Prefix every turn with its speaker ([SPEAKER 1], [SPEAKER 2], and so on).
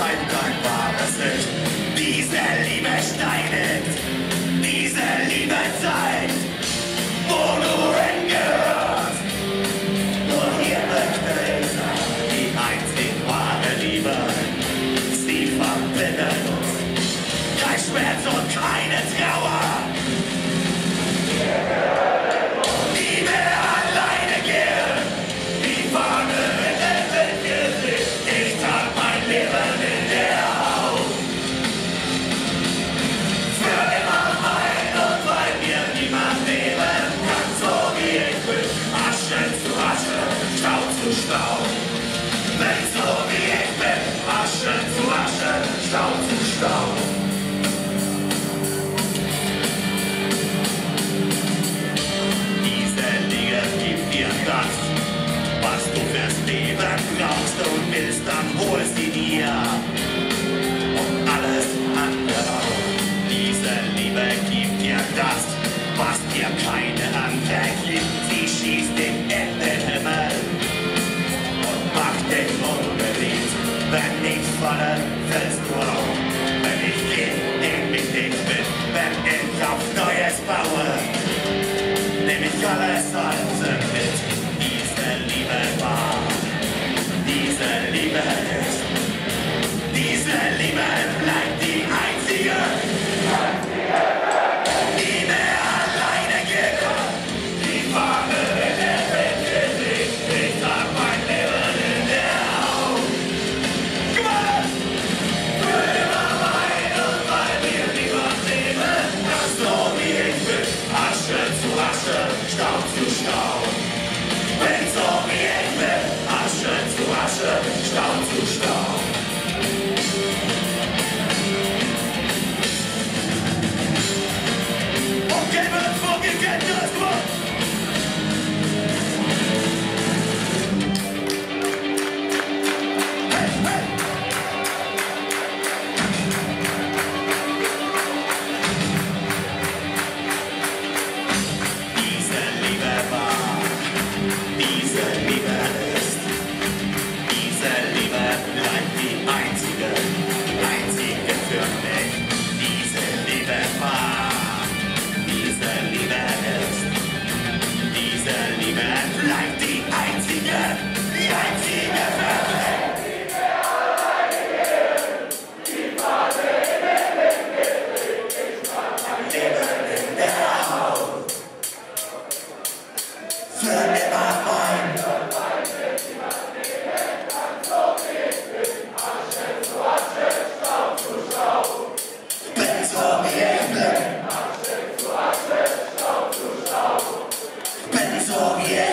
[SPEAKER 1] Stein dankbares Licht. Diese Liebe Steine was dir keine andere gibt. Sie schießt den Endehimmel und macht den unbeliebt. Wenn ich voller fällst. Wenn ich gehe, nehm ich dich mit. Wenn ich auf Neues baue, nehme ich alles an. Stop zu Yeah.